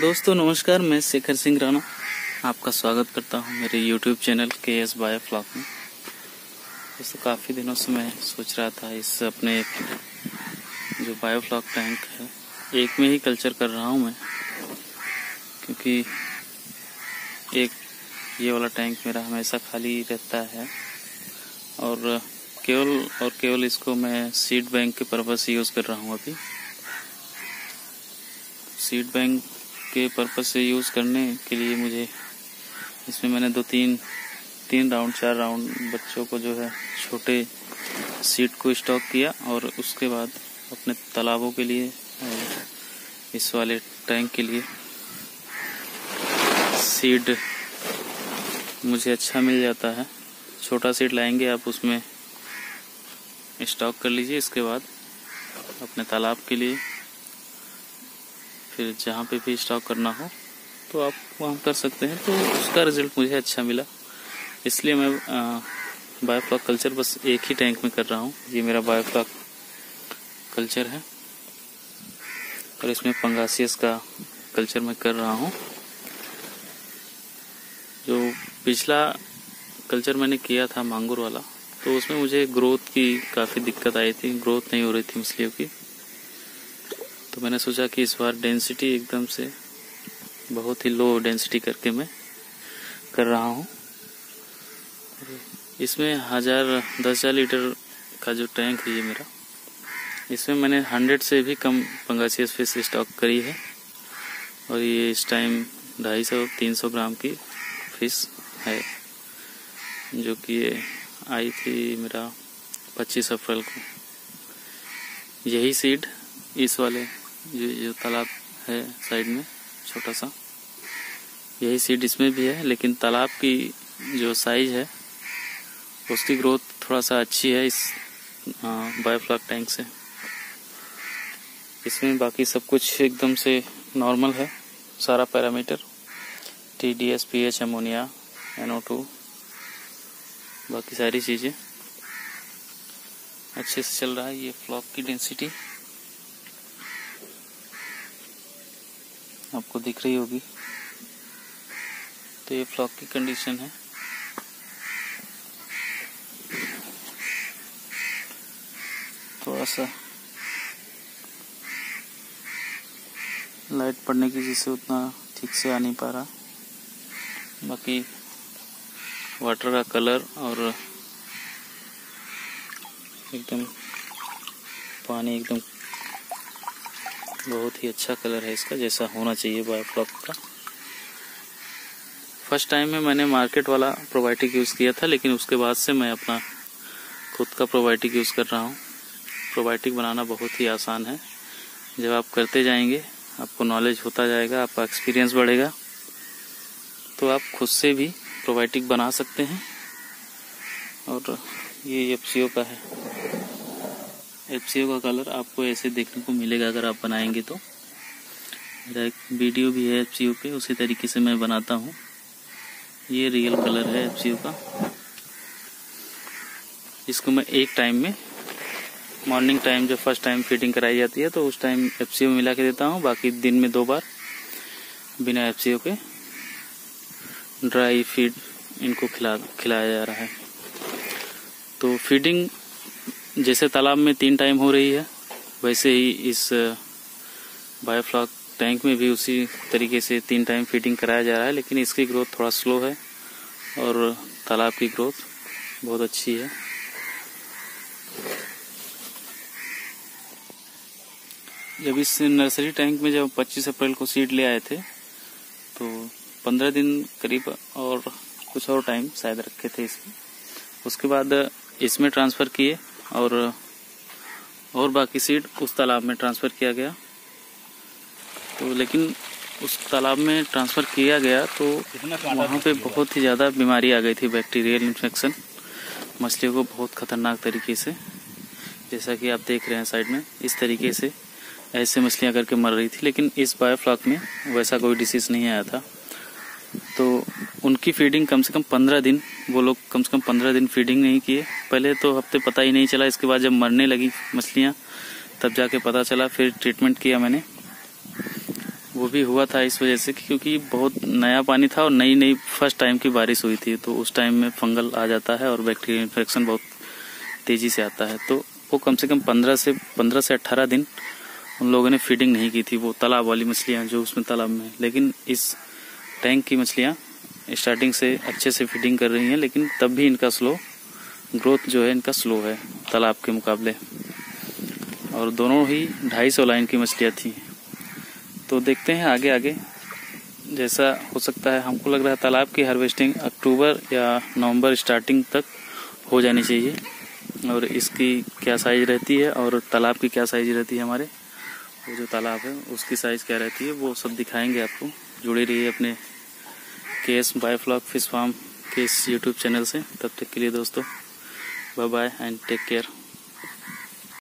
दोस्तों, नमस्कार, मैं शेखर सिंह राणा आपका स्वागत करता हूँ मेरे YouTube चैनल के एस बायो फ्लॉक में। दोस्तों, काफ़ी दिनों से मैं सोच रहा था इस अपने जो बायो फ्लॉक टैंक है, एक में ही कल्चर कर रहा हूँ मैं, क्योंकि एक ये वाला टैंक मेरा हमेशा खाली रहता है और केवल और केवल इसको मैं सीड बैंक के पर्पज से यूज़ कर रहा हूँ अभी। सीड बैंक के पर्पज से यूज़ करने के लिए मुझे इसमें मैंने दो तीन तीन राउंड चार राउंड बच्चों को जो है छोटे सीट को स्टॉक किया और उसके बाद अपने तालाबों के लिए और इस वाले टैंक के लिए सीड मुझे अच्छा मिल जाता है। छोटा सीड लाएँगे, आप उसमें स्टॉक कर लीजिए। इसके बाद अपने तालाब के लिए फिर जहाँ पे भी स्टॉक करना हो तो आप वहाँ कर सकते हैं। तो उसका रिज़ल्ट मुझे अच्छा मिला। इसलिए मैं बायोफ्लॉक कल्चर बस एक ही टैंक में कर रहा हूँ। ये मेरा बायोफ्लॉक कल्चर है। और इसमें पंगासियस का कल्चर मैं कर रहा हूँ। जो पिछला कल्चर मैंने किया था, मांगुर वाला तो उसमें मुझे ग्रोथ की काफ़ी दिक्कत आई थी। ग्रोथ नहीं हो रही थी मछलियों की। तो मैंने सोचा कि इस बार डेंसिटी एकदम से बहुत ही लो डेंसिटी करके मैं कर रहा हूँ। इसमें हज़ार दस हज़ार लीटर का जो टैंक है ये मेरा, इसमें मैंने हंड्रेड से भी कम पंगासियस फ़िश स्टॉक करी है। और ये इस टाइम ढाई सौ, तीन सौ ग्राम की फ़िश है, जो कि ये आई थी मेरा पच्चीस अप्रैल को। यही सीड इस वाले जो जो तालाब है साइड में, छोटा सा। यही सीड इसमें भी है, लेकिन तालाब की जो साइज़ है, उसकी ग्रोथ थोड़ा सा अच्छी है इस बायोफ्लॉक टैंक से। इसमें बाकी सब कुछ एकदम से नॉर्मल है, सारा parameter T D S P H ammonia N O two बाकी सारी चीज़ें। अच्छे से चल रहा है ये फ्लॉक की डेंसिटी आपको दिख रही होगी। तो ये फ्लॉक की कंडीशन है। थोड़ा सा लाइट पड़ने की जिससे उतना ठीक से आ नहीं पा रहा। बाकी वाटर का कलर और एकदम पानी एकदम बहुत ही अच्छा कलर है इसका, जैसा होना चाहिए बायोफ्लॉक का। फ़र्स्ट टाइम में मैंने मार्केट वाला प्रोबायोटिक यूज़ किया था, लेकिन उसके बाद से मैं अपना खुद का प्रोबायोटिक यूज़ कर रहा हूँ। प्रोबायोटिक बनाना बहुत ही आसान है। जब आप करते जाएँगे, आपको नॉलेज होता जाएगा, आपका एक्सपीरियंस बढ़ेगा। तो आप खुद से भी प्रोबायोटिक बना सकते हैं। और ये एफ़ का है। एफ़ का कलर आपको ऐसे देखने को मिलेगा अगर आप बनाएँगे तो। मेरा एक वीडियो भी है एफ़ पे, उसी तरीके से मैं बनाता हूँ। ये रियल कलर है एफ़ का। इसको मैं एक टाइम में मॉर्निंग टाइम जब फ़र्स्ट टाइम फिटिंग कराई जाती है तो उस टाइम एफ़ में मिला के देता हूँ। बाकी दिन में दो बार बिना एफ़ के ड्राई फ़ीड इनको खिला, खिलाया जा रहा है। तो फीडिंग जैसे तालाब में तीन टाइम हो रही है, वैसे ही इस बायोफ्लॉक टैंक में भी उसी तरीके से तीन टाइम फीडिंग कराया जा रहा है, लेकिन इसकी ग्रोथ थोड़ा स्लो है और तालाब की ग्रोथ बहुत अच्छी है। जब इस नर्सरी टैंक में जब 25 अप्रैल को सीड ले आए थे तो 15 दिन करीब और कुछ और टाइम शायद रखे थे इसमें। उसके बाद इसमें ट्रांसफ़र किए और और बाकी सीड उस तालाब में ट्रांसफ़र किया गया। तो लेकिन उस तालाब में ट्रांसफ़र किया गया तो वहाँ पे बहुत ही ज़्यादा बीमारी आ गई थी बैक्टीरियल इन्फेक्शन मछलियों को बहुत ख़तरनाक तरीके से। जैसा कि आप देख रहे हैं साइड में इस तरीके से ऐसे मछलियाँ करके मर रही थी लेकिन इस बायोफ्लॉक में वैसा कोई डिसीज़ नहीं आया था। तो उनकी फीडिंग कम से कम पंद्रह दिन, वो लोग कम से कम पंद्रह दिन फीडिंग नहीं किए। पहले तो हफ़्ते पता ही नहीं चला, इसके बाद जब मरने लगी मछलियाँ, तब जाके पता चला, फिर ट्रीटमेंट किया मैंने। वो भी हुआ था इस वजह से क्योंकि बहुत नया पानी था और नई नई फ़र्स्ट टाइम की बारिश हुई थी तो उस टाइम में फंगल आ जाता है और बैक्टीरिया इन्फेक्शन बहुत तेज़ी से आता है। तो वो कम से कम पंद्रह से पंद्रह से अट्ठारह दिन उन लोगों ने फीडिंग नहीं की थी, वो तालाब वाली मछलियाँ जो उसमें तालाब में लेकिन इस टैंक की मछलियाँ स्टार्टिंग से अच्छे से फीडिंग कर रही हैं, लेकिन तब भी इनका स्लो ग्रोथ जो है, इनका स्लो है, तालाब के मुकाबले। और दोनों ही ढाई सौ लाइन की मछलियाँ थी। तो देखते हैं आगे आगे। जैसा हो सकता है, हमको लग रहा है तालाब की हार्वेस्टिंग अक्टूबर या नवंबर स्टार्टिंग तक हो जानी चाहिए। और इसकी क्या साइज़ रहती है और तालाब की क्या साइज़ रहती है हमारे? वो जो तालाब है, उसकी साइज़ क्या रहती है, वो सब दिखाएँगे आपको। जुड़े रहिए अपने के एस बायोफ्लॉक फ़िश फार्म के इस यूट्यूब चैनल से। तब तक के लिए दोस्तों bye bye and take care